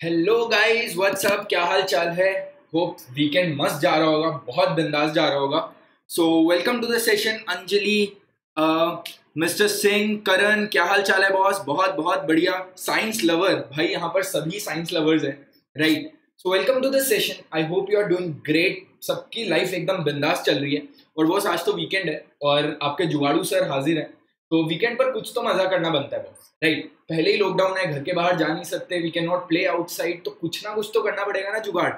Hello guys what's up क्या हाल चाल है? होप वीकेंड मस्त जा रहा होगा, बहुत बिंदास जा रहा होगा। So welcome to the session Anjali mister Singh, Karan, क्या हाल चाल है बॉस बहुत बहुत बढ़िया। साइंस लवर भाई, यहाँ पर सभी साइंस लवर्स हैं right so welcome to the session I hope you are doing great सबकी लाइफ एकदम बिंदास चल रही है। और बॉस आज तो वीकेंड है, और आपके जुगाड़ू सर हाजिर है। तो वीकेंड पर कुछ तो मज़ा करना बनता है बॉस राइट पहले ही लॉकडाउन है, घर के बाहर जा नहीं सकते we can not play outside तो कुछ ना कुछ तो करना पड़ेगा ना जुगाड़।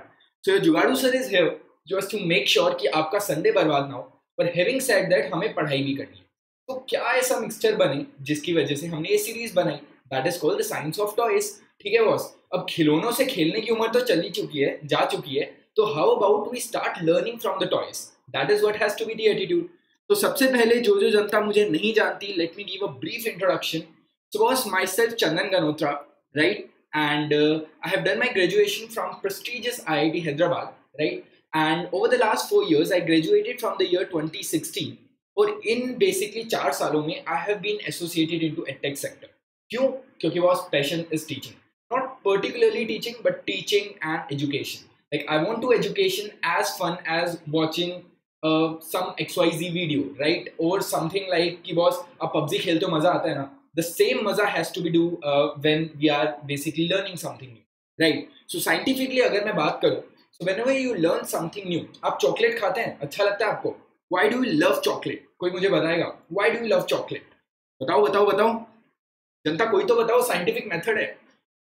So जुगाड़ू sir is here just to make sure कि आपका संडे बर्बाद ना हो। पर हैविंग सेड दैट हमें पढ़ाई भी करनी है। तो क्या ऐसा मिक्सचर बने, जिसकी वजह से हमने ये सीरीज़ बनाई? That is called the science of toys ठीक है बॉस अब खिलौनों से खेलने की उम्र तो चली चुकी है, जा चुकी है। तो how about we start learning from the toys that is what has to be the attitude तो सबसे पहले जो जो जनता मुझे नहीं जानती let me give a brief introduction so was myself Chandan Ganotra right and uh, I have done my graduation I prestigious IIT Hyderabad, right? And over the last four years, I graduated from the year 2016. और इन basically चार सालों में I have been associated into edtech sector क्यों? क्योंकि was passion is teaching not particularly teaching but teaching and education like I want to education as fun as watching some X Y Z video right और something like कि boss आप PUBG खेलते हो मज़ा आता है ना? द सेम मज़ा has to be do when we are basically learning something new right so scientifically अगर मैं बात करूँ so whenever you learn something new आप चॉकलेट खाते हैं? अच्छा लगता है आपको? Why do you love chocolate कोई मुझे बताएगा? Why do you love chocolate बताओ बताओ बताओ। जनता कोई तो बताओ साइंटिफिक मेथड है।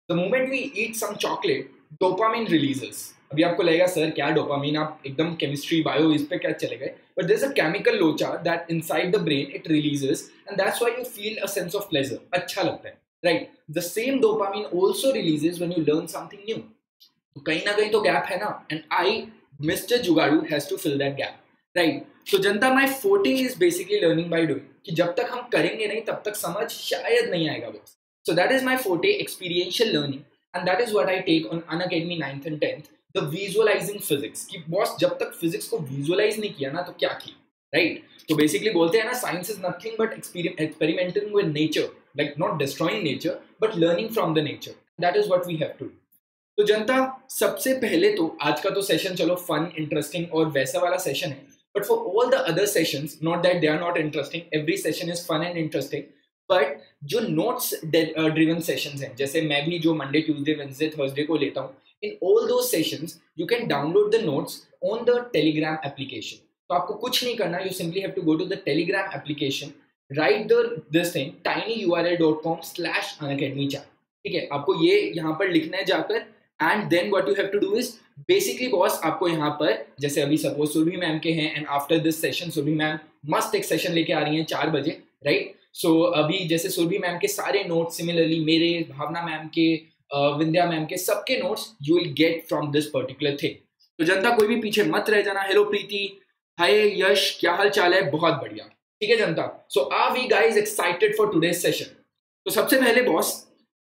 The moment we eat some chocolate dopamine releases अभी आपको लगेगा, सर, क्या डोपामीन आप एकदम केमिस्ट्री बायो इस पे क्या चले गए? बट देर अ केमिकल लोचा that inside the brain it releases and that's why you feel a sense of pleasure अच्छा लगता है right the same dopamine also releases when you learn something new तो कहीं ना कहीं तो गैप है ना? And I mister जुगाड़ू has to fill that gap right तो जनता my forte is basically learning by doing कि जब तक हम करेंगे नहीं, तब तक समझ शायद नहीं आएगा बस। So that is my forte experiential learning and that is what I take on Unacademy ninth and tenth the visualizing physics कि बॉस जब तक फिजिक्स को विजुअलाइज नहीं किया ना तो क्या किया? राइट? तो बेसिकली बोलते हैं ना science is nothing but experimenting with nature like not destroying nature but learning from the nature that is what we have to तो जनता, सबसे पहले तो आज का तो सेशन चलो फन इंटरेस्टिंग और वैसा वाला सेशन है. But for all the other sessions not that they are not interesting every session is fun and interesting but जो नोट्स ड्रिवन सेशंस हैं, जैसे मैं भी जो मंडे ट्यूसडे वेंसडे थर्सडे को लेता हूँ इन ऑल दो sessions you can download the notes on the Telegram application तो आपको कुछ नहीं करना you simply have to go to the Telegram application right the this thing tiny U R I dot com slash Unacademy chat ठीक है? आपको ये यहाँ पर लिखना है जाकर and then what you have to do is basically boss आपको यहाँ पर जैसे अभी सपोज़ सुरभि मैम के हैं and after this session Surabhi ma'am मस्त एक सेशन लेके आ रही हैं चार बजे राइट right? सो so, अभी जैसे सुरभि मैम के सारे नोट सिमिलरली मेरे भावना मैम के विंध्या मैम के सबके notes you will get from this particular thing तो जनता कोई भी पीछे मत रह जाना। हेलो प्रीति। हाय यश क्या हाल चाल है? बहुत बढ़िया। ठीक है जनता? So are we guys excited for today session तो सबसे पहले बॉस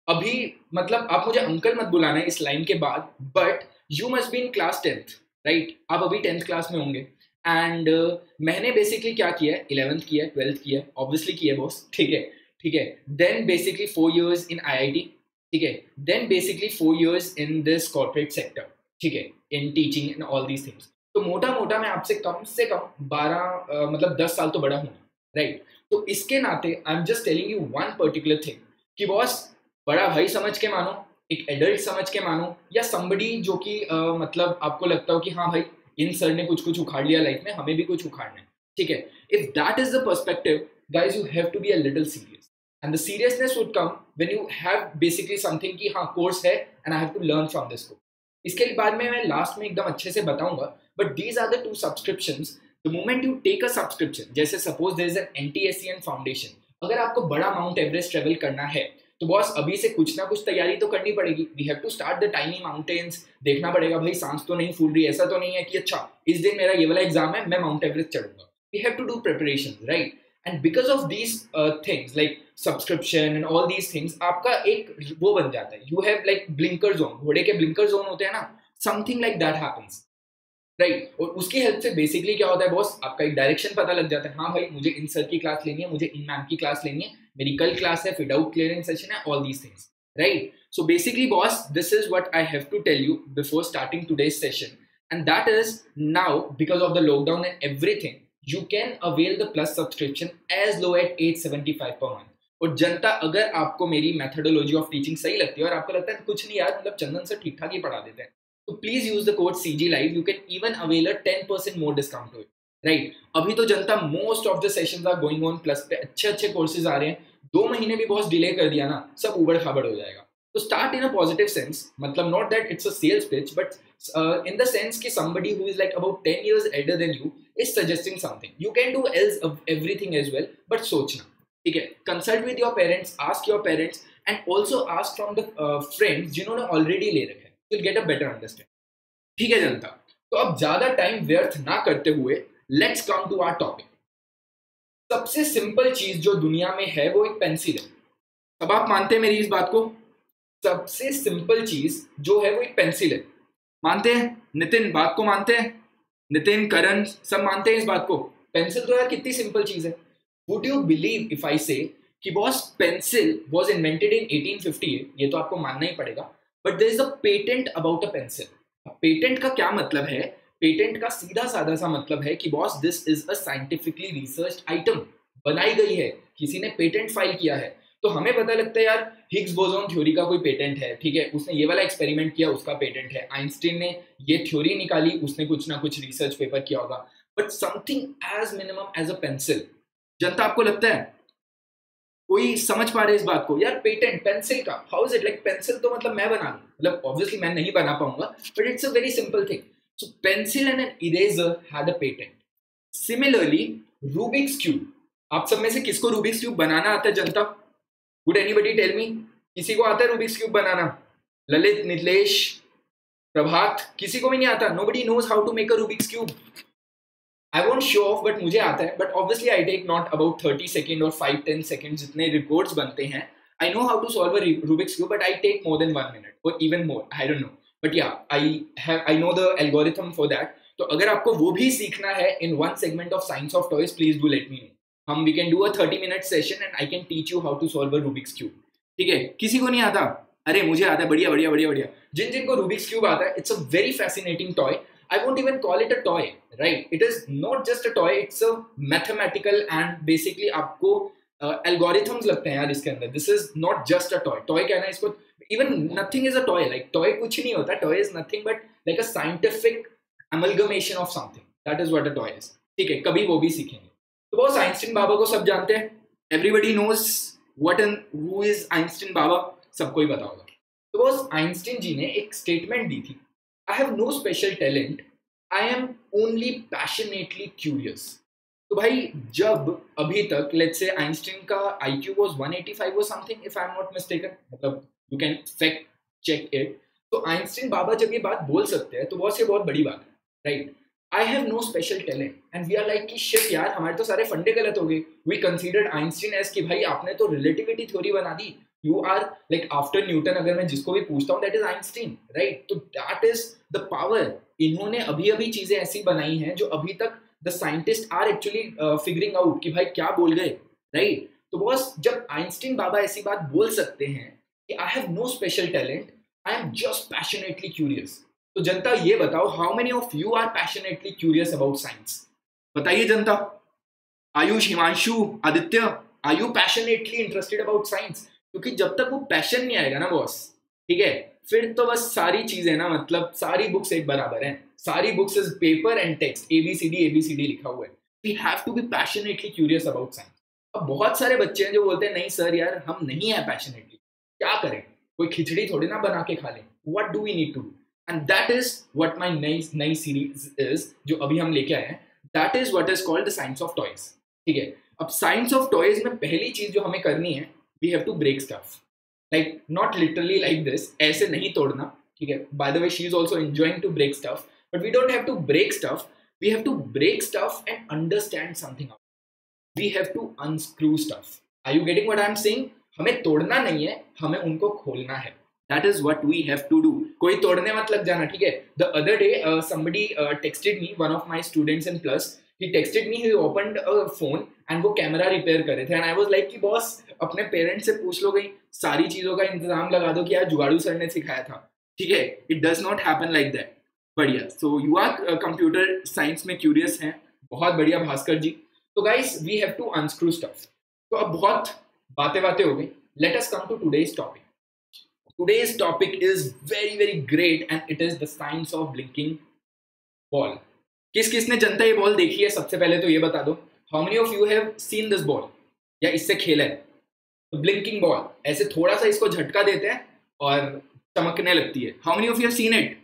अभी मतलब आप मुझे अंकल मत बुलाना है इस लाइन के बाद but you must be in class tenth right आप अभी टेंथ क्लास में होंगे। एंड uh, मैंने बेसिकली क्या किया है? इलेवेंथ किया है ट्वेल्थ किया है ऑब्वियसली किया है बॉस ठीक है? ठीक है? Then basically four years in I ठीक है? Then basically four years in this corporate sector ठीक है? In teaching in all these things तो मोटा मोटा मैं आपसे कम से कम बारह मतलब दस साल तो बड़ा हूँ राइट तो इसके नाते I am just telling you one particular thing कि बॉस बड़ा भाई समझ के मानो एक एडल्ट समझ के मानो या समबडी जो कि uh, मतलब आपको लगता हो कि हाँ भाई इन सर ने कुछ कुछ उखाड़ लिया लाइफ में हमें भी कुछ उखाड़ना है ठीक है? If that is the perspective guys you have to be a little serious and the seriousness would come when you have basically something कि हाँ कोर्स है and I have to learn from this course इसके बाद में मैं last में एकदम अच्छे से बताऊँगा but these are the two subscription the moment you take a subscription जैसे suppose there is an N T S C and foundation अगर आपको बड़ा माउंट एवरेस्ट ट्रेवल करना है तो बॉस अभी से कुछ ना कुछ तैयारी तो करनी पड़ेगी. We have to start the tiny mountains देखना पड़ेगा, भाई, सांस तो नहीं फूल रही, ऐसा तो नहीं है कि अच्छा इस दिन मेरा ये वाला एग्ज़ाम है, मैं mount Everest चढ़ूँगा. We have to do preparation right and because of these things like subscription and all these things आपका एक वो बन जाता है। You have like blinker zone घोड़े के ब्लिंकर जोन होते हैं ना? Something like that happens right और उसकी हेल्प से बेसिकली क्या होता है बॉस आपका एक डायरेक्शन पता लग जाता है। हाँ भाई मुझे इन सर की क्लास लेनी है मुझे इन मैम की क्लास लेनी है मेरी कल क्लास है फिट आउट क्लियरिंग सेशन है all these things right? So basically, boss, this is what I have to tell you before starting today's session. And that is now, because of the lockdown and everything, you can avail the plus subscription as low at 875 per month. और जनता, अगर आपको मेरी methodology of teaching सही लगती है और आपको लगता है कुछ नहीं यार मतलब चंदन से ठीक ठाक ही पढ़ा देते हैं तो please use the code C G live you can even avail a ten percent more discount too right अभी तो जनता most of the session are going on plus पे अच्छे अच्छे कोर्सेज आ रहे हैं। दो महीने भी बहुत डिले कर दिया ना, सब उबड़ खाबड़ हो जाएगा। तो start in a positive sense मतलब not that it's a sales pitch but in the sense कि somebody who is like about 10 years elder than you is suggesting something. You can do else of everything as well, but सोचना, ठीक है? Consult with your parents ask your parents and also ask from the friends जिन्होंने already ले रखे हैं will get a better understand ठीक है जनता? तो अब ज़्यादा टाइम व्यर्थ ना करते हुए let's come to our topic सबसे सिंपल चीज़ जो दुनिया में है, वो एक पेंसिल है। अब आप मानते हैं मेरी इस बात को? सबसे सिंपल चीज़ जो है वो एक पेंसिल है। मानते हैं? नितिन, बात को मानते हैं? नितिन, करण, सब मानते हैं इस बात को? पेंसिल तो यार कितनी सिंपल चीज़ है। Would you believe if I say कि boss pencil was invented in 1858 ये तो आपको मानना ही पड़ेगा। But there is a patent about a pencil patent का क्या मतलब है? पेटेंट का सीधा साधा सा मतलब है कि boss this is a scientifically research item बनाई गई है। किसी ने पेटेंट फ़ाइल किया है। तो हमें पता लगता है, यार हिग्स बोजोन थ्योरी का कोई पेटेंट है, ठीक है? उसने ये वाला एक्सपेरिमेंट किया, उसका पेटेंट है। आइंस्टीन ने ये थ्योरी निकाली, उसने कुछ ना कुछ रिसर्च पेपर किया होगा। But something as minimum as a pencil जनता आपको लगता है? कोई समझ पा रहे इस बात को? यार पेटेंट पेंसिल का how is it like pencil तो मतलब मैं बना मतलब ऑब्वियसली मैं नहीं बना पाऊँगा but it's a very simple thing so pencil and an eraser had a patent similarly Rubik's cube आप सब में से किसको रूबिक्स क्यूब बनाना आता है जनता? वुड एनीबडी टेल मी किसी को आता है रूबिक्स क्यूब बनाना? ललित, नीलेश, प्रभात, किसी को भी नहीं आता? Nobody knows how to make a Rubik's cube I want show off but मुझे आता है. But obviously I take not about thirty second और फाइव टेन सेकेंड जितने रिपोर्ट्स बनते हैं. I know how to solve a Rubik's cube but I take more than one minute और even more I don't know but या I have I know the algorithm for that तो अगर आपको वो भी सीखना है in one segment of science of toys please do let me know hmm we can do a thirty minute session and I can teach you how to solve a Rubik's cube ठीक है? किसी को नहीं आता? अरे मुझे आता है बढ़िया बढ़िया बढ़िया बढ़िया। जिन जिनको रूबिक्स क्यूब आता है it's a very fascinating toy I won't even call it a toy, right? It is not just a toy, it's a mathematical and basically आपको एल्गोरिथम्स uh, लगते हैं यार इसके अंदर। This is not just a toy toy कहना है इसको even nothing is a toy like toy कुछ नहीं होता. Toy is nothing but like a scientific amalgamation of something that is what a toy is ठीक है? कभी वो भी सीखेंगे। तो बहुत आइंस्टीन बाबा को सब जानते हैं। Everybody knows what and who is Einstein बाबा, सबको ही पता होगा। तो बॉस आइंस्टीन जी ने एक स्टेटमेंट दी थी। I have no special talent I am only passionately curious तो भाई, जब अभी तक लेट्स से आइंस्टीन का आईक्यू वाज 185 और something if I am not mistaken मतलब you can fact check it तो आइंस्टीन बाबा जब ये बात बोल सकते हैं तो बहुत से बहुत बड़ी बात है right I have no special talent and we are like कि शिट यार, हमारे तो सारे फंडे गलत हो गए. वी कंसीडर्ड आइंस्टीन एज कि, भाई, आपने तो रिलेटिविटी थ्योरी बना दी। You are like after Newton अगर मैं जिसको भी पूछता हूँ दैट इज़ आइंस्टीन राइट तो दैट इज़ द पावर इन्होंने अभी अभी चीज़ें ऐसी बनाई हैं, जो अभी तक the scientist are actually figuring out कि, भाई, क्या बोल गए? राइट तो बॉस, जब आइंस्टीन बाबा ऐसी बात बोल सकते हैं कि I have no special talent I am just passionately curious तो जनता, ये बताओ how many of you are passionately curious about science बताइए जनता। Ayush Himanshu, Aditya are you passionately interested about science क्योंकि जब तक वो पैशन नहीं आएगा ना बॉस ठीक है? फिर तो बस सारी चीज़ें ना मतलब सारी बुक्स एक बराबर हैं। सारी books is paper and text A B C D A B C D लिखा हुआ है। We have to be passionately curious about science अब बहुत सारे बच्चे हैं जो बोलते हैं, नहीं सर यार, हम नहीं है पैशनेटली क्या करें? कोई खिचड़ी थोड़ी ना बना के खा लें। What do we need to do and that is what my नई नई सीरीज़ इज़ जो अभी हम लेके आए हैं। That is what is called the science of toys ठीक है? अब साइंस ऑफ़ टॉयज में पहली चीज़ जो हमें करनी है we have to break stuff like not literally like this ऐसे नहीं तोड़ना, ठीक है? By the way she is also enjoying to break stuff but we don't have to break stuff we have to break stuff and understand something we have to unscrew stuff are you getting what I am saying हमें तोड़ना नहीं है, हमें उनको खोलना है। That is what we have to do कोई तोड़ने मत लग जाना, ठीक है? The other day somebody texted me one of my students in plus texted me he opened a phone and वो कैमरा रिपेयर कर थे एंड आई वाज लाइक कि बॉस अपने पेरेंट्स से पूछ लो गई सारी चीज़ों का इंतज़ाम लगा दो कि यार जुगाड़ू सर ने सिखाया था, ठीक है? It does not happen like that बढ़िया। So you are computer science में क्यूरियस हैं। बहुत बढ़िया, भास्कर जी। तो guys we have to unscrew stuff तो अब बहुत बातें बातें हो गई। Let us come to today's topic today's topic is very very great and it is the science of blinking ball किस, किसने जनता ये बॉल देखी है? सबसे पहले तो ये बता दो। How many of you have seen this ball या इससे खेला है? ब्लिंकिंग बॉल ऐसे थोड़ा सा इसको झटका देते हैं और चमकने लगती है। How many of you seen it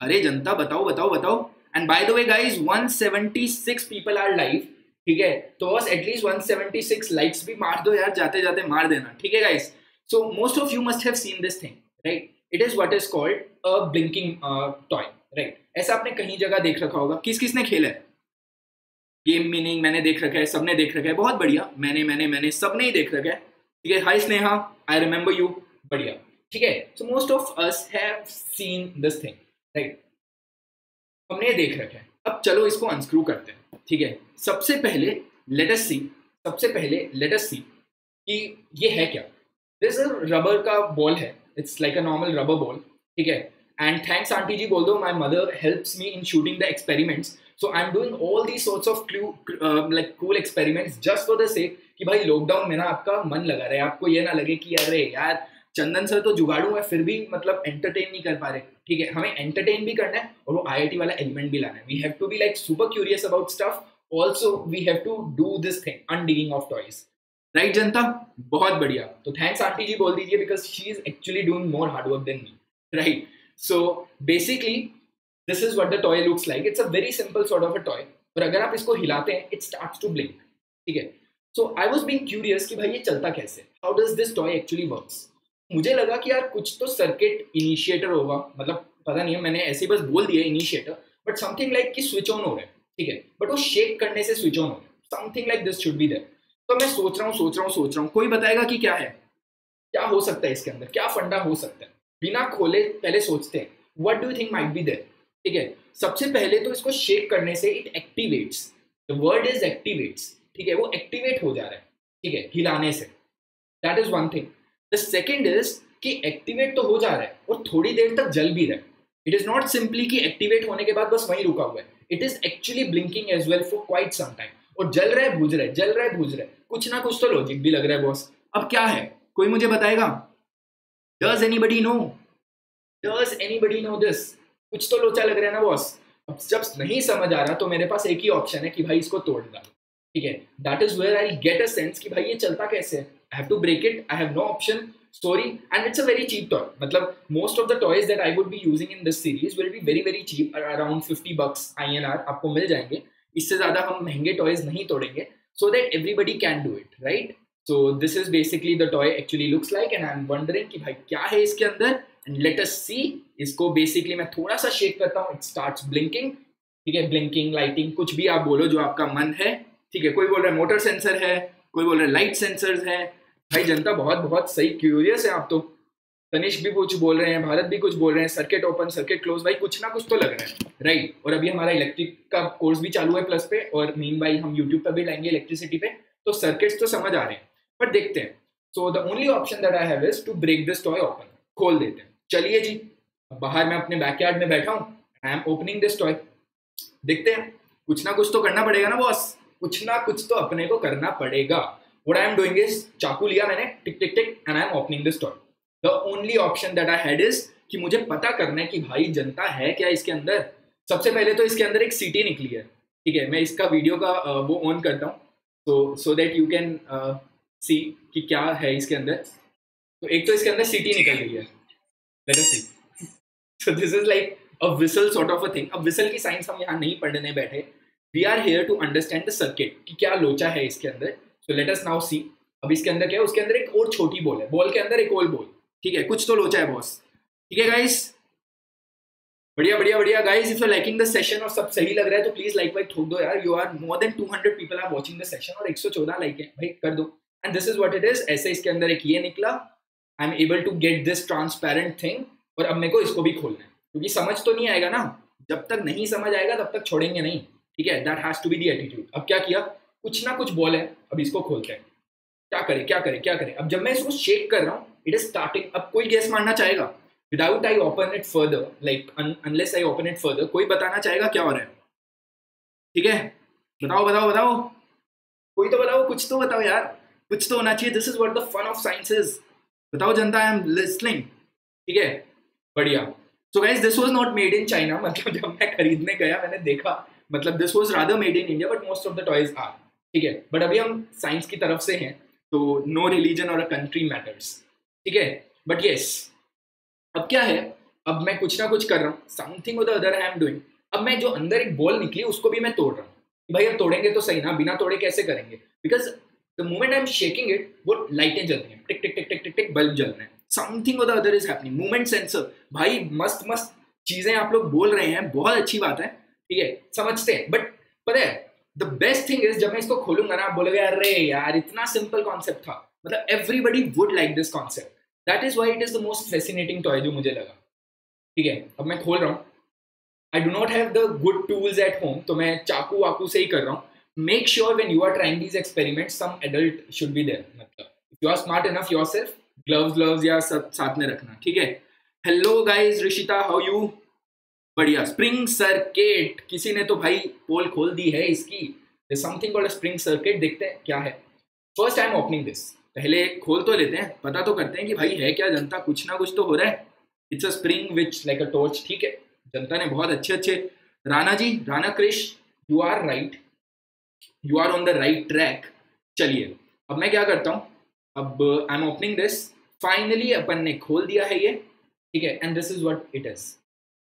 अरे जनता, बताओ बताओ बताओ। And by the way guys 176 people are live ठीक है? तो बस एटलीस्ट 176 लाइक्स भी मार दो यार जाते जाते मार देना, ठीक है guys so most of you must have seen this thing right it is what is called a blinking toy right ऐसा आपने कहीं जगह देख रखा होगा। किस, किसने खेला है? गेम मीनिंग मैंने देख रखा है, सबने देख रखा है। बहुत बढ़िया। मैंने मैंने मैंने सबने ही देख रखा है। ठीक है? Hi Sneha I remember you बढ़िया। ठीक है? So most of us have seen this thing right हमने देख रखा है। अब चलो इसको अनस्क्रू करते हैं। ठीक है? सबसे पहले लेट सी सबसे पहले लेट सी कि ये है क्या? दिस रबर का बॉल है it's like a normal rubber ball ठीक है? एंड थैंक्स आंटी जी बोल दो my mother helps me in shooting the experiments so I am doing all the sorts of clue like cool experiments just for the sake कि भाई lockdown में ना आपका मन लगा रहे, आपको ये ना लगे कि अरे यार, चंदन सर तो जुगाड़ू है, फिर भी मतलब एंटरटेन नहीं कर पा रहे। ठीक है? हमें एंटरटेन भी करना है और वो IIT वाला एलिमेंट भी लाना है। We have to be like super curious about stuff also we have to do this thing undigging of toys right जनता? बहुत बढ़िया। तो थैंक्स आंटी जी, बोल दीजिए because she is actually doing more hard work than me right so basically this is what the toy looks like it's a very simple sort of a toy और अगर आप इसको हिलाते हैं इट स्टार्ट टू ब्लिंक ठीक है? So I was being curious कि भाई ये चलता कैसे? How does this toy actually work मुझे लगा कि यार कुछ तो सर्किट इनिशिएटर होगा। मतलब पता नहीं है, मैंने ऐसे बस बोल दिया इनिशिएटर बट समथिंग लाइक कि स्विच ऑन हो रहा है। ठीक है? बट वो शेक करने से स्विच ऑन हो रहा है। Something like this should be there तो मैं सोच रहा हूँ, सोच रहा हूँ, सोच रहा हूँ। कोई बताएगा कि क्या है? क्या हो सकता है इसके अंदर? क्या फंडा हो सकता है? बिना खोले पहले सोचते हैं। What do think might be there ठीक है? सबसे पहले तो इसको शेक करने से it activates the word is activates ठीक है? वो एक्टिवेट हो जा रहा है। ठीक है? हिलाने से। That is one thing the second is कि एक्टिवेट तो हो जा रहा है और थोड़ी देर तक जल भी रहा है। इट इज़ नॉट सिंपली कि एक्टिवेट होने के बाद बस वहीं रुका हुआ है। It is actually blinking as well for quite some time और जल रहा, भूज रहा, जल रहा, भूज रहा। कुछ ना कुछ तो लॉजिक भी लग रहा है बॉस अब क्या है? कोई मुझे बताएगा? Does anybody know does anybody know this कुछ तो लोचा लग रहा है ना बॉस अब जब नहीं समझ आ रहा तो मेरे पास एक ही ऑप्शन है कि भाई इसको तोड़ डालो। ठीक है? That is where I get a sense कि भाई ये चलता कैसे I have to break it I have no option story and it's a very cheap toy. मतलब most of the toys that I would be using in this series will be very very cheap. Around 50 bucks INR आपको मिल जाएँगे। इससे ज़्यादा हम महँगे toys नहीं तोड़ेंगे so that everybody can do it right so this is basically the toy actually looks like and I am wondering कि भाई क्या है इसके अंदर? एंड लेट अस सी इसको बेसिकली मैं थोड़ा सा शेक करता हूँ इट स्टार्ट ब्लिंकिंग ठीक है? ब्लिंकिंग लाइटिंग कुछ भी आप बोलो जो आपका मन है, ठीक है? कोई बोल रहा है मोटर सेंसर है, कोई बोल रहा है लाइट सेंसर है। भाई जनता बहुत बहुत सही क्यूरियस है आप तो। तनिष्क भी कुछ बोल रहे हैं, भारत भी कुछ बोल रहे हैं सर्किट ओपन सर्किट क्लोज भाई कुछ ना कुछ तो लग रहा है। राइट और अभी हमारा इलेक्ट्रिक का कोर्स भी चालू है प्लस पे, और मीन भाई हम यूट्यूब पर भी लाएँगे इलेक्ट्रिसिटी पे तो सर्किट्स तो समझ आ रहे हैं। पर देखते हैं। So the only option that I have is to break this toy open खोल देते हैं। चलिए जी बाहर मैं अपने बैकयार्ड में बैठा हूँ। I am opening this toy देखते हैं। कुछ ना कुछ तो करना पड़ेगा ना बॉस कुछ ना कुछ तो अपने को करना पड़ेगा। What I am doing is चाकू लिया मैंने, tick tick tick and I am opening this toy the only option that I had is कि मुझे पता करना है कि भाई जनता है क्या इसके अंदर? सबसे पहले तो इसके अंदर एक सिटी निकली है, ठीक है? मैं इसका वीडियो का वो ऑन करता हूँ। तो so that you can see कि क्या है इसके अंदर। तो एक तो इसके अंदर सिटी निकल गई है। Let us see so this is like a whistle sort of a thing अब विसल की साइंस हम यहाँ नहीं पढ़ने बैठे। We are here to understand the circuit कि क्या लोचा है इसके अंदर। So let us now see अब इसके अंदर क्या है? उसके अंदर एक और छोटी बॉल है। बॉल के अंदर एक और बॉल ठीक है, कुछ तो लोचा है बॉस ठीक है गाइस बढ़िया बढ़िया बढ़िया। Guys if you liking the session और सब सही लग रहा है तो प्लीज़ लाइक वाइक ठोक दो यार। You are more than 200 people are watching the session और 114 लाइक है। भाई, कर दो। And this is what it is ऐसे इसके अंदर एक ये निकला। I am able to get this transparent thing और अब मेरे को इसको भी खोलना है। क्योंकि समझ तो नहीं आएगा ना। जब तक नहीं समझ आएगा, तब तक छोड़ेंगे नहीं। ठीक है? That has to be the attitude अब क्या किया? कुछ ना कुछ बॉल है। अब इसको खोलते हैं। क्या करें क्या करें क्या करें? अब जब मैं इसको शेक कर रहा हूँ इट इज़ स्टार्टिंग अब कोई गैस मारना चाहेगा? Without I open it further like unless I open it further कोई बताना चाहेगा क्या हो रहा है? ठीक है? बताओ बताओ बताओ। कोई तो बताओ, कुछ तो बताओ यार। कुछ तो होना चाहिए। This is what the fun of sciences बताओ, जनता आई एम लिस्निंग ठीक है? बढ़िया। So guys this was not made in China मतलब जब मैं खरीदने गया, मैंने देखा मतलब this was rather made in India but most of the toys are ठीक है? बट अभी हम साइंस की तरफ़ से हैं। तो नो रिलीजन और अ कंट्री मैटर्स ठीक है? बट येस अब क्या है? अब मैं कुछ ना कुछ कर रहा हूँ। Something the other I am doing अब मैं जो अंदर एक बॉल निकली, उसको भी मैं तोड़ रहा हूँ। भाई अब तोड़ेंगे तो सही ना? बिना तोड़े कैसे करेंगे? Because the moment I am shaking it वो लाइटें जल रही हैं। टिक टिक टिक टिक टिक टिक बल्ब जल रहे हैं। Something the other is happening movement sensor भाई, मस्त मस्त चीज़ें आप लोग बोल रहे हैं। बहुत अच्छी बात है। ठीक है? समझते हैं। बट पता है द बेस्ट थिंग इज़ जब मैं इसको खोलूँगा ना बोलोगे, अरे यार, इतना सिंपल कॉन्सेप्ट था। मतलब everybody would like this concept that is why it is the most fascinating toy जो मुझे लगा। ठीक है? अब मैं खोल रहा हूँ। I do not have the good tools at home तो मैं चाकू वाकू से ही कर रहा हूँ। Make sure when you are trying these experiment some adult should be there मतलब। You are smart enough yourself gloves gloves या सब साथ में रखना। ठीक है? Hello guys Rishita how you बढ़िया। Spring circuit. किसी ने तो भाई पोल खोल दी है इसकी। समथिंग कॉल्ड स्प्रिंग सर्किट देखते हैं क्या है। फ़र्स्ट एम ओपनिंग दिस पहले खोल तो लेते हैं। पता तो करते हैं कि भाई है क्या जनता? कुछ ना कुछ तो हो रहा है। It's a spring which like a torch ठीक है। जनता ने बहुत अच्छे अच्छे। Rana ji, Rana Krish you are right you are on the right track चलिए। अब मैं क्या करता हूँ? अब I am opening this finally अपन ने खोल दिया है ये। ठीक है। And this is what it is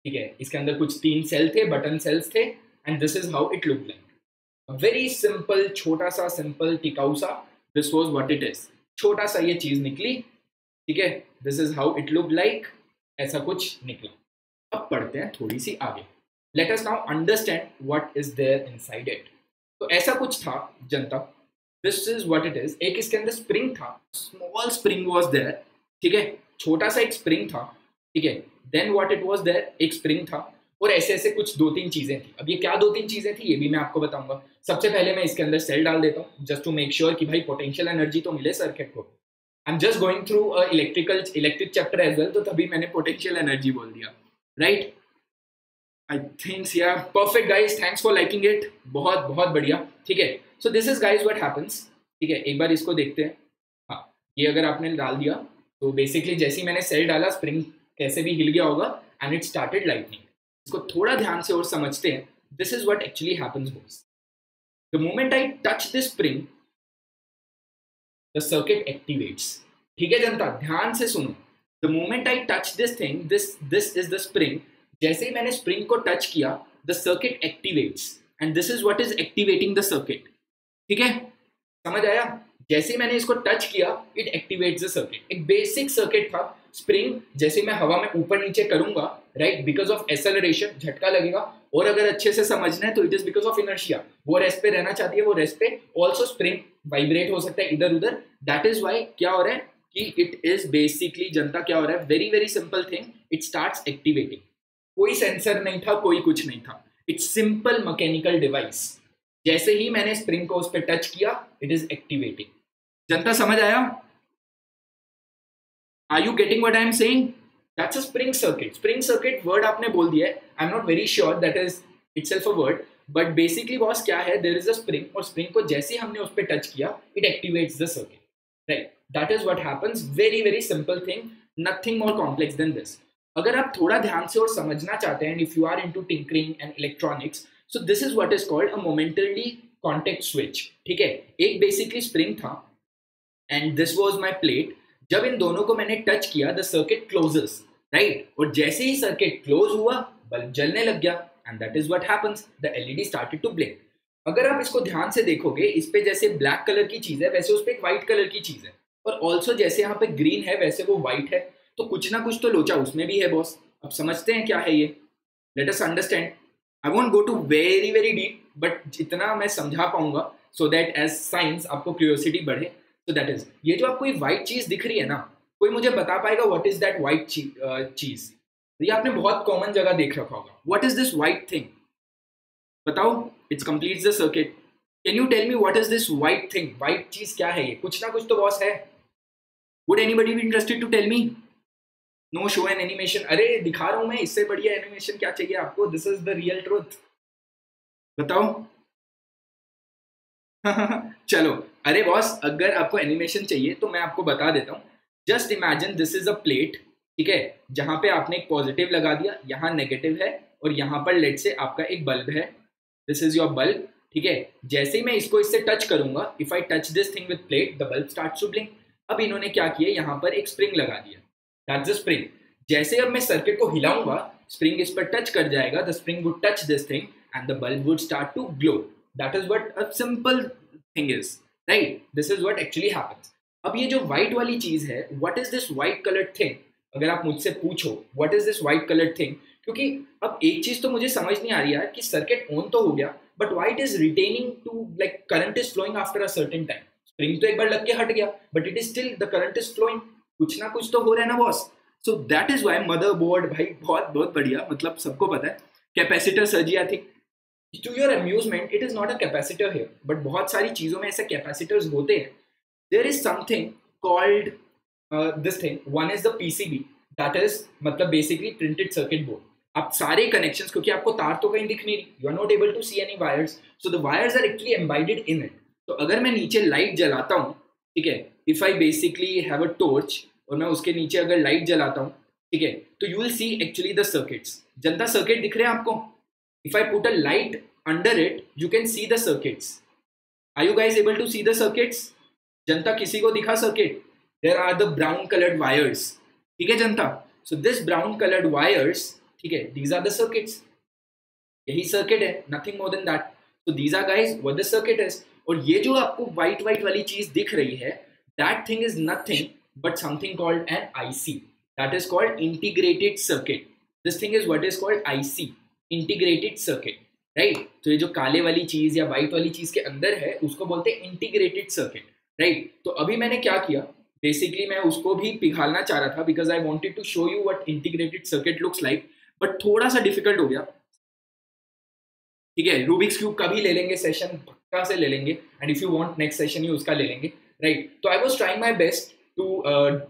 ठीक है, इसके अंदर कुछ तीन सेल थे बटन सेल्स थे and this is how it look like very simple छोटा सा सिंपल टिकाऊ सा this was what it is छोटा सा ये चीज़ निकली, ठीक है this is how it look like ऐसा कुछ निकला। अब पढ़ते हैं थोड़ी सी आगे। Let us now understand what is there inside it तो ऐसा कुछ था, जनता। This is what it is एक इसके अंदर स्प्रिंग था। स्मॉल स्प्रिंग वॉज़ देयर ठीक है छोटा सा एक स्प्रिंग था, ठीक है। Then what it was there एक स्प्रिंग था, और ऐसे ऐसे कुछ दो तीन चीज़ें थी। अब ये क्या दो तीन चीज़ें थी, ये भी मैं आपको बताऊँगा। सबसे पहले मैं इसके अंदर सेल डाल देता हूँ जस्ट टू मेक श्योर कि भाई पोटेंशियल एनर्जी तो मिले सर्किट को। I am just going through electrical electric chapter as well तो तभी मैंने पोटेंशियल एनर्जी बोल दिया। राइट आई थिंक्स या perfect guys thanks for liking it बहुत बहुत बढ़िया। ठीक है? So this is guys what happens ठीक है? एक बार इसको देखते हैं। हाँ ये अगर आपने डाल दिया तो बेसिकली जैसे ही मैंने सेल डाला स्प्रिंग कैसे भी हिल गया होगा एंड इट स्टार्टेड लाइटनिंग इसको थोड़ा ध्यान से और समझते हैं this is what actually happens होस the moment I touch this spring the circuit activates ठीक है जनता, ध्यान से सुनो। The moment I touch this thing this this is the spring जैसे ही मैंने स्प्रिंग को टच किया the circuit activates and this is what is activating the circuit ठीक है? समझ आया? जैसे ही मैंने इसको टच किया इट एक्टिवेट्स द सर्किट एक बेसिक सर्किट था स्प्रिंग जैसे मैं हवा में ऊपर नीचे करूँगा राइट बिकॉज़ ऑफ़ एसेलरेशन झटका लगेगा, और अगर अच्छे से समझना है तो it is because of inertia वो रेस्ट पे रहना चाहती है, वो रेस्ट पे ऑल्सो स्प्रिंग वाइब्रेट हो सकता है इधर उधर दैट इज़ वाई क्या हो रहा है कि इट इज़ बेसिकली जनता क्या हो रहा है very very simple thing it start activating कोई सेंसर नहीं था, कोई कुछ नहीं था. इट्स सिंपल मैकेनिकल डिवाइस जैसे ही मैंने स्प्रिंग को उस पर टच किया इट इज़ एक्टिवेटिंग जनता समझ आया? Are you getting what I am saying that's a spring circuit spring circuit word आपने बोल दिया है. I am not very sure that is itself a word but basically boss क्या है? देर इज़ अ स्प्रिंग और spring को जैसे ही हमने उस पर टच किया it activates the circuit right that is what happens very very simple thing nothing more complex than this अगर आप थोड़ा ध्यान से और समझना चाहते हैं if you are into tinkering and electronics so this is what is called a momently contact switch ठीक है? एक बेसिकली स्प्रिंग था. And this was my plate जब इन दोनों को मैंने टच किया द सर्किट क्लोजेस राइट और जैसे ही सर्किट क्लोज हुआ, बल्ब जलने लग गया and that is what happens the LED started to blink अगर आप इसको ध्यान से देखोगे, इस पे जैसे ब्लैक कलर की चीज़ है, वैसे उस पर एक व्हाइट कलर की चीज़ है। और ऑल्सो जैसे यहाँ पे ग्रीन है, वैसे वो व्हाइट है। तो कुछ ना कुछ तो लोचा उसमें भी है बॉस अब समझते हैं क्या है ये? Let us understand I won't go to very very deep but जितना मैं समझा पाऊँगा सो दैट एज साइंस आपको क्यूरियोसिटी बढ़े तो दैट इज़ ये जो आपको व्हाइट चीज़ दिख रही है ना, कोई मुझे बता पाएगा व्हाट इज़ दैट व्हाइट चीज़ ये आपने बहुत कॉमन जगह देख रखा होगा। What is this white thing बताओ it's complete the circuit can you tell me what is this white thing white चीज़ क्या है ये? कुछ ना कुछ तो बॉस है। Would anybody be interested to tell me no show an animation अरे, दिखा रहा हूँ मैं, इससे बढ़िया एनिमेशन क्या चाहिए आपको? This is the real truth बताओ। चलो, अरे बॉस अगर आपको एनिमेशन चाहिए तो मैं आपको बता देता हूँ। Just imagine this is a plate ठीक है? जहाँ पे आपने एक पॉजिटिव लगा दिया, यहाँ नेगेटिव है, और यहाँ पर लेट से आपका एक बल्ब है। दिस इज़ योर बल्ब ठीक है? जैसे ही मैं इसको इससे टच करूँगा if I touch this thing with plate the bulb start to blink अब इन्होंने क्या किया? यहाँ पर एक स्प्रिंग लगा दिया। दैट्स द स्प्रिंग जैसे अब मैं सर्किट को हिलाऊँगा स्प्रिंग इस पर टच कर जाएगा the spring would touch this thing and the bulb would start to glow that is what a simple thing is right this is what actually happens अब ये जो व्हाइट वाली चीज़ है what is this white colour thing अगर आप मुझसे पूछो what is this white colour thing क्योंकि अब एक चीज़ तो मुझे समझ नहीं आ रही है कि सर्किट ऑन तो हो गया but white is retaining to like current is flowing after a certain time spring तो एक बार लग के हट गया but it is still the current is flowing कुछ ना कुछ तो हो रहा है ना boss so that is why motherboard भाई, बहुत बहुत बढ़िया मतलब सबको पता है capacitor सर्जी I to your amusement it is not a capacitor है बट बहुत सारी चीज़ों में ऐसे कैपेसिटर्स होते हैं। There is something called this thing one is the PCB that is मतलब बेसिकली प्रिंटेड सर्किट बोर्ड आप सारे कनेक्शंस क्योंकि आपको तार तो कहीं दिख नहीं रही। You are not able to see any wires so the wires are actually embedded in it तो अगर मैं नीचे लाइट जलाता हूँ, ठीक है? If I basically have a torch और मैं उसके नीचे अगर लाइट जलाता हूँ, ठीक है? तो you will see actually the circuits Janata circuit दिख रहे हैं आपको? If I put a light under it you can see the circuits I you guys able to see the circuits जनता किसी को दिखा circuit there are the brown coloured wires ठीक है जनता? So this brown coloured wires ठीक है these are the circuits यही circuit है nothing more than that तो these are guys what the circuit is और ये जो आपको व्हाइट व्हाइट वाली चीज़ दिख रही है that thing is nothing but something called an IC that is called integrated circuit this thing is what is called IC integrated circuit right तो ये जो काले वाली चीज़ या व्हाइट वाली चीज़ के अंदर है, उसको बोलते हैं इंटीग्रेटेड सर्किट राइट तो अभी मैंने क्या किया? बेसिकली मैं उसको भी पिघालना चाह रहा था because I wanted to show you what integrated circuit looks like but थोड़ा सा डिफ़िकल्ट हो गया। ठीक है रूबिक्स क्यूब का भी ले लेंगे सेशन पक्का से ले लेंगे and if you want next session ही उसका ले लेंगे राइट? तो I was trying my best to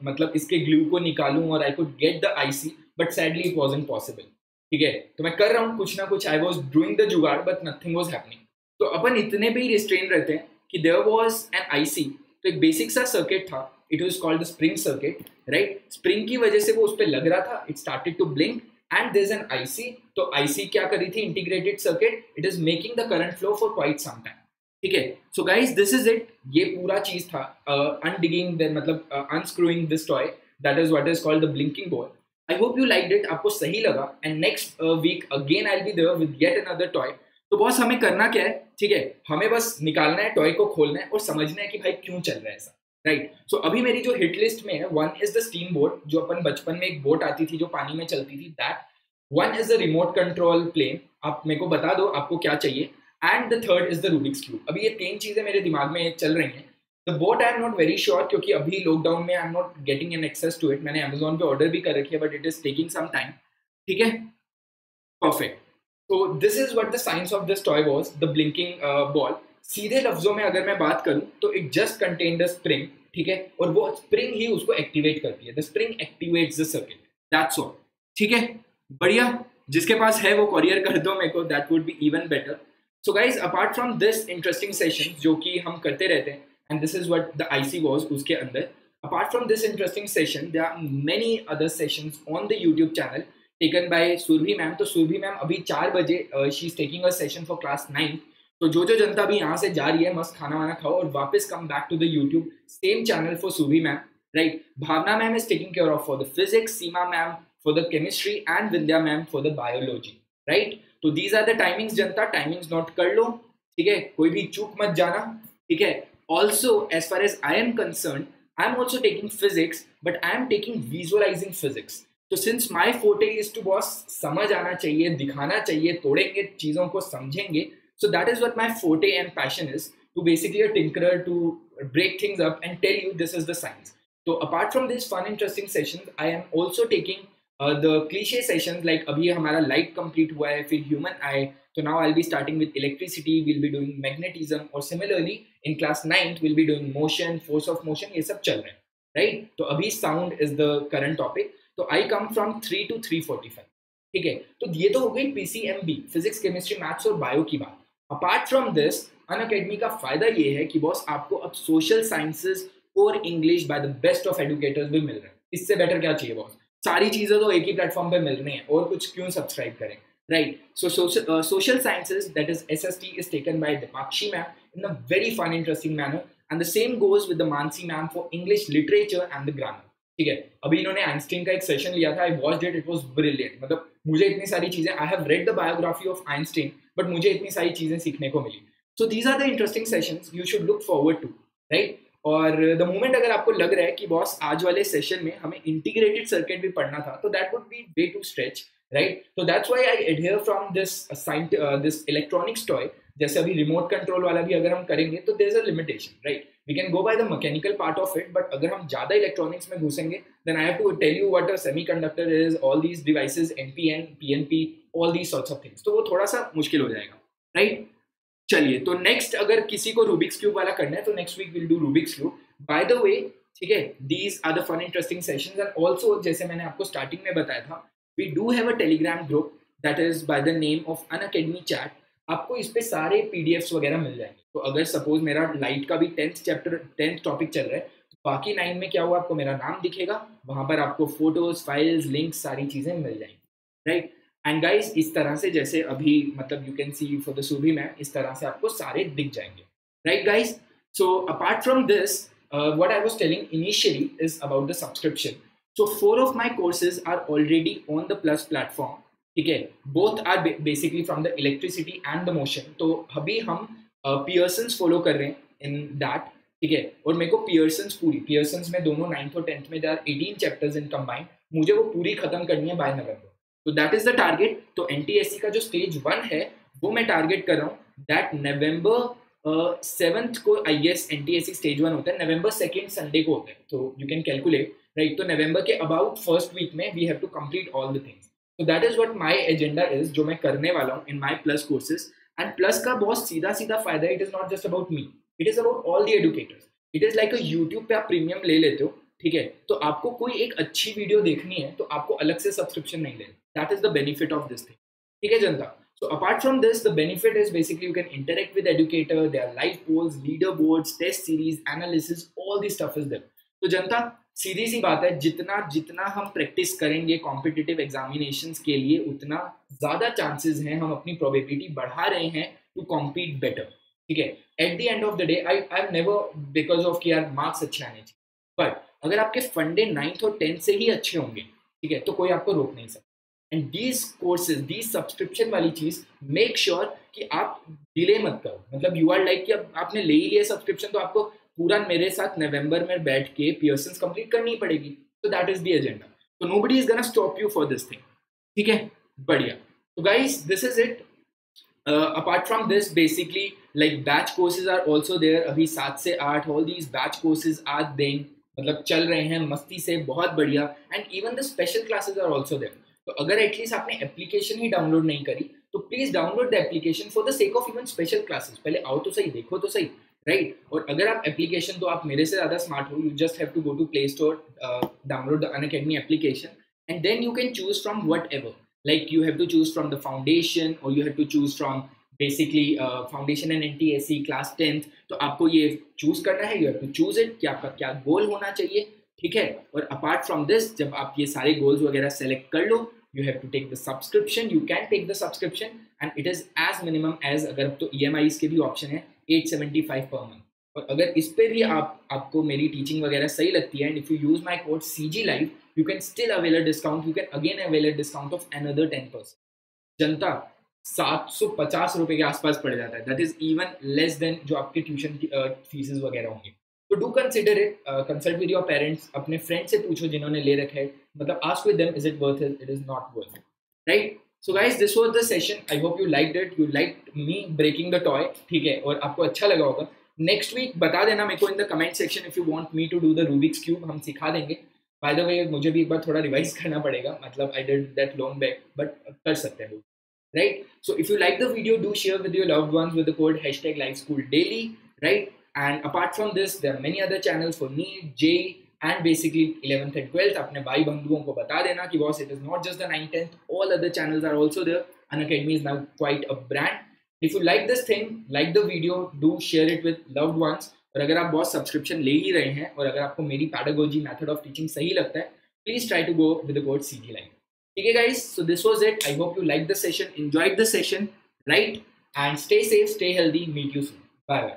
मतलब इसके ग्लू को निकालूं और I could get the IC but sadly it wasn't possible ठीक है? तो मैं कर रहा हूँ कुछ ना कुछ. I was doing the jugaad but nothing was happening तो अपन इतने ही रिस्ट्रेन रहते हैं कि देयर वाज एन आईसी तो एक बेसिक सा सर्किट था. It was called the spring circuit right spring की वजह से वो उस पर लग रहा था. It started to blink and there an IC तो आईसी क्या करी थी? Integrated circuit it is making the current flow for quite some time ठीक है? So guys this is it ये पूरा चीज़ था अनडिगिंग uh, मतलब unscrewing this toy that is what is called the blinking ball I hope you like it आपको सही लगा. And next week again I be there with yet another toy तो boss हमें करना क्या है? ठीक है? हमें बस निकालना है टॉय को खोलना है और समझना है कि भाई क्यों चल रहा है ऐसा. Right right. सो so, अभी मेरी जो हिट लिस्ट में है one is the steam boat जो अपन बचपन में एक बोट आती थी जो पानी में चलती थी that one is the remote control plane आप मेरे को बता दो आपको क्या चाहिए? And the third is the Rubik's cube अभी ये तीन चीज़ें मेरे दिमाग में चल रही हैं. The boat I am not very sure क्योंकि अभी लॉकडाउन में I am not getting an access to it मैंने अमेजोन पे ऑर्डर भी कर रखी है but it is taking some time ठीक है? परफेक्ट तो this is what the science of this toy was the blinking ball सीधे लफ्जों में अगर मैं बात करूँ तो it just contain the spring ठीक है? और वो स्प्रिंग ही उसको एक्टिवेट करती है. The spring activates the circuit that's all ठीक है? बढ़िया. जिसके पास है वो कॉरियर कर दो मेरे को. That would be even better so guys apart from this interesting session जो कि हम करते रहते हैं this is what the I C was उसके अंदर. Apart from this interesting session they are many other session on the YouTube channel taken by Surbhi ma'am तो Surbhi ma'am अभी चार बजे she is taking a session for class ninth तो जो जो जनता भी यहाँ से जा रही है, मस्त खाना वाना खाओ और वापस come back to the YouTube same channel for Surbhi ma'am right Bhavna ma'am is taking care of for the physics Seema ma'am for the chemistry and Vidya ma'am for the biology right तो these are the timings, जनता timings note कर लो, ठीक है? कोई भी चूक मत जाना, ठीक है? Also as far as I am concerned I am also taking physics but I am taking visualizing physics तो since my forte is to boss समझ आना चाहिए दिखाना चाहिए तोड़ेंगे चीज़ों को समझेंगे so that is what my forte and passion is to basically a tinkerer to break things up and tell you this is the science. So apart from these fun interesting sessions, I am also taking the cliché session like अभी हमारा light complete हुआ है फिर human eye तो now I be starting with electricity will be doing magnetism और similarly in class ninth will be doing motion force of motion ये सब चल रहे हैं राइट तो अभी sound is the current topic तो I come from three to three forty five ठीक है? तो ये तो हो गई पीसीएमबी फिजिक्स केमिस्ट्री मैथ्स और बायो की बात। Apart from this on academy का फ़ायदा ये है कि बॉस आपको अब सोशल साइंसेज और English by the best of educators भी मिल रहे हैं। इससे बेटर क्या चाहिए बॉस सारी चीज़ें तो एक ही प्लेटफॉर्म पे मिल रही हैं, और कुछ क्यों सब्सक्राइब करें? Right so social uh, social sciences that is SST is taken by Dipakshi ma'am in a very fun interesting manner. And the same goes with the Mansi ma'am for English literature and the grammar. ठीक है? अभी इन्होंने Einstein का एक session लिया था. I watch it it was brilliant मतलब मुझे इतनी सारी चीज़ें I have read the biography of Einstein but मुझे इतनी सारी चीज़ें सीखने को मिली. So these are the interesting session you should look forward to right और द मोमेंट अगर आपको लग रहा है कि बॉस आज वाले सेशन में हमें इंटीग्रेटेड सर्किट भी पढ़ना था तो that would be way to stretch right तो that's why I adhere from this this electronics toy जैसे अभी रिमोट कंट्रोल वाला भी अगर हम करेंगे तो there is a limitation right we can go by the mechanical part of it but अगर हम ज़्यादा इलेक्ट्रॉनिक्स में घुसेंगे then I have to tell you what a semiconductor is all these devices NPN PNP all these sorts of things तो वो थोड़ा सा मुश्किल हो जाएगा राइट चलिए तो नेक्स्ट अगर किसी को रूबिक्स क्यूब वाला करना है तो next week will do Rubik's cube by the way ठीक है these are the fun interesting sessions and also जैसे मैंने आपको स्टार्टिंग में बताया था we do have a Telegram group that is by the name of Unacademy chat आपको इस पे सारे पीडीएफ्स वगैरह मिल जाएँगे। तो अगर सपोज़ मेरा लाइट का भी टेंथ चैप्टर टेंथ टॉपिक चल रहा है तो बाकी नाइन में क्या हुआ? आपको मेरा नाम दिखेगा। वहाँ पर आपको फ़ोटोज़ फाइल्स लिंक्स सारी चीज़ें मिल जाएँगी। राइट एंड गाइज़ इस तरह से जैसे अभी मतलब you can see for the Surbhi ma'am इस तरह से आपको सारे दिख जाएँगे। Right guys so apart from this what I was telling initially is about the subscription. So four of my courses are already on the Plus platform. ठीक है? Both are basically from the electricity and the motion तो अभी हम Pearson's uh, follow कर रहे हैं in that ठीक है? और मेरे को पियर्सन्स पूरी पियर्सन्स में दोनों नाइन्थ और टेंथ में they are eighteen chapters in combined मुझे वो पूरी खत्म करनी है बाय नवंबर तो दैट इज़ द टारगेट तो एन का जो स्टेज वन है वो मैं टारगेट कर रहा हूँ दैट नवंबर सेवंथ को I S N stage one होता है. नवंबर सेकेंड संडे को होता है. तो यू कैन कैलकुलेट राइट तो नवंबर के अबाउट फ़र्स्ट वीक में we have to complete all the things तो that is what my agenda is जो मैं करने वाला हूँ in my plus courses and plus का बहुत सीधा सीधा फ़ायदा it is not just about me it is about all the educators it is like a YouTube पे आप प्रीमियम ले लेते हो ठीक है? तो आपको कोई एक अच्छी वीडियो देखनी है तो आपको अलग से सब्सक्रिप्शन नहीं लेना। That is the benefit of this thing ठीक है जनता? So apart from this, the benefit is basically you can interact with educator, there are live polls, leaderboards, test series, analysis, all this stuff is there. तो जनता सीधी सी बात है, जितना जितना हम practice करेंगे कॉम्पिटिटिव एग्जामिनेशन के लिए, उतना ज़्यादा चांसेस हैं हम अपनी प्रोबेबिलिटी बढ़ा रहे हैं टू कॉम्पीट बेटर ठीक है? At the end of the day I I never because of कि मार्क्स अच्छे आने चाहिए बट अगर आपके फंडे नाइन्थ और टेंथ से ही अच्छे होंगे, ठीक है तो कोई आपको रोक नहीं सकता। And these courses these subscription वाली चीज़ मेक श्योर कि आप डिले मत करो। मतलब यू आर लाइक कि अब आपने ले ही लिया सब्सक्रिप्शन तो आपको पूरा मेरे साथ नवंबर में बैठ के पियर्सन कंप्लीट करनी पड़ेगी। तो दैट इज़ द एजेंडा तो nobody is gonna stop you for this thing ठीक है? बढ़िया। तो guys this is it apart from this basically like batch courses are also there अभी सात से आठ all these batch courses are देंग मतलब चल रहे हैं मस्ती से, बहुत बढ़िया। And even the special classes are also there तो अगर एटलीस्ट आपने एप्लीकेशन ही डाउनलोड नहीं करी तो please download the application for the sake of even special classes पहले आओ तो सही, देखो तो सही। Right right? और अगर आप एप्लीकेशन तो आप मेरे से ज़्यादा स्मार्ट हो you just have to go to play store download the Unacademy application and then you can choose from what ever like you have to choose from the foundation और you have to choose from basically foundation and N T S C class tenth तो आपको ये choose करना है you have to choose it कि आपका क्या गोल होना चाहिए, ठीक है? और अपार्ट फ्रॉम दिस जब आप ये सारे गोल्स वगैरह सेलेक्ट कर लो you have to take the subscription you can take the subscription and it is age minimum age अगर तो ई एम आईज के भी ऑप्शन है at seventy five per month और अगर इस पर भी आप, आपको मेरी टीचिंग वगैरह सही लगती है and if you use my code C G live you can still avail discount you can again avail discount of another ten percent जनता सात सौ पचास रुपए के आसपास पड़ जाता है। That is even less than जो आपके ट्यूशन फीसेज वगैरह होंगे। तो do consider it consult with your parents अपने फ्रेंड से पूछो जिन्होंने ले रखा है। मतलब ask with them is it worth it is not worth right so guys this was the session I hope you like it you like me breaking the toy ठीक है? और आपको अच्छा लगा होगा। नेक्स्ट वीक बता देना मेरे को in the comment section if you want me to do the Rubik's cube हम सिखा देंगे। बाय द वे मुझे भी एक बार थोड़ा रिवाइज करना पड़ेगा। मतलब I did that long back but कर सकते हैं right? So if you like the video, do share with your loved ones with the code hashtag Life School Daily, right? And apart from this, there are many other channels for me, and basically eleventh and twelfth अपने भाई बंधुओं को बता देना कि boss it is not just the nine tenth all other channel are also there Unacademy is now quite a brand if you like this thing like the video do share it with love ones और अगर आप boss subscription ले ही रहे हैं, और अगर आपको मेरी पैडागोजी मैथड ऑफ़ टीचिंग सही लगता है please try to go with code C G live ठीक है guys so this was it I hope you like the session enjoy the session right and stay safe stay healthy meet you soon bye